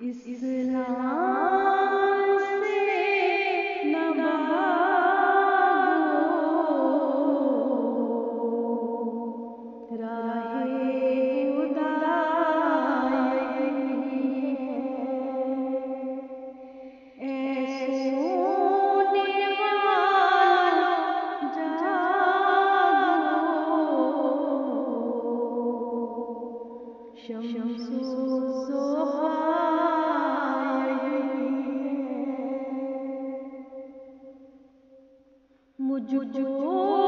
Is İslam Muizzu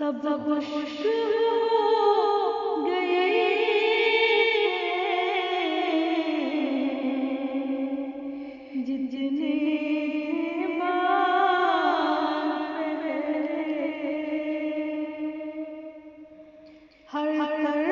सब मुश्किल 哈儿哈儿